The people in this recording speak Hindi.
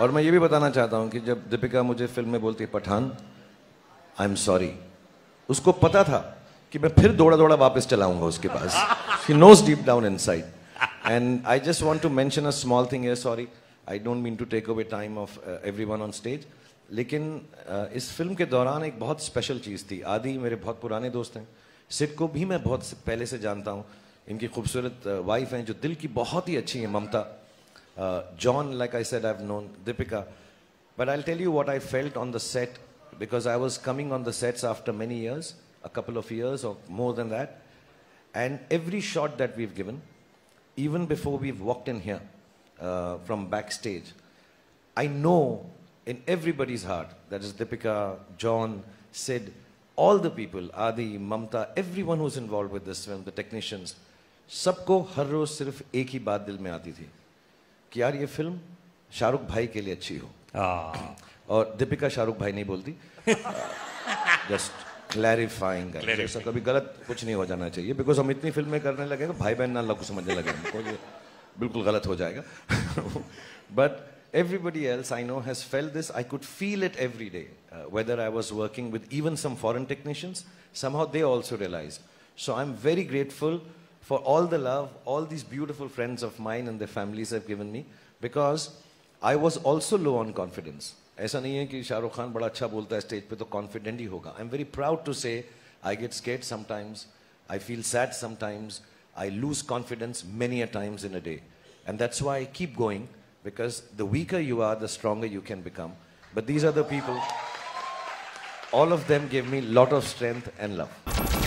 और मैं ये भी बताना चाहता हूँ कि जब दीपिका मुझे फ़िल्म में बोलती है पठान आई एम सॉरी उसको पता था कि मैं फिर दौड़ा दौड़ा वापस चलाऊँगा उसके पास। She knows deep down inside and I just want to mention a small thing है sorry I don't mean to take away time of everyone on stage लेकिन uh, इस फ़िल्म के दौरान एक बहुत स्पेशल चीज़ थी। आदि मेरे बहुत पुराने दोस्त हैं। सिट को भी मैं बहुत पहले से जानता हूँ। इनकी खूबसूरत वाइफ हैं जो दिल की बहुत ही अच्छी हैं ममता। John like I said I known Deepika but I tell you what I felt on the set because I was coming on the sets after many years a couple of years or more than that. And every shot that we've given, even before we've walked in here uh, from backstage, I know in everybody's heart, that is Deepika, John, Sid, all the people, Adi, Mamta, everyone who's involved with this film, the technicians, सबको हर रोज सिर्फ एक ही बात दिल में आती थी कि यार ये फ़िल्म शाहरुख भाई के लिए अच्छी हो। और दीपिका शाहरुख भाई नहीं बोलती। जस्ट क्लैरिफाइंग ऐसा कभी गलत कुछ नहीं हो जाना चाहिए। बिकॉज़ हम इतनी फ़िल्में करने लगे तो भाई बहन ना लग समझने लगे। हमको ये बिल्कुल गलत हो जाएगा। But everybody else I know has felt this I could feel it every day whether I was working with even some foreign technicians somehow they also realise so I am very grateful for all the love, all these beautiful friends of mine and their families have given me because I was also low on confidence. ऐसा नहीं है कि शाहरुख खान बड़ा अच्छा बोलता है स्टेज पे तो कॉन्फिडेंट ही होगा I am very proud to say I get scared sometimes I feel sad sometimes I lose confidence many a times in a day and that's why I keep going because the weaker you are, the stronger you can become. But these are the people, all of them give me lot of strength and love.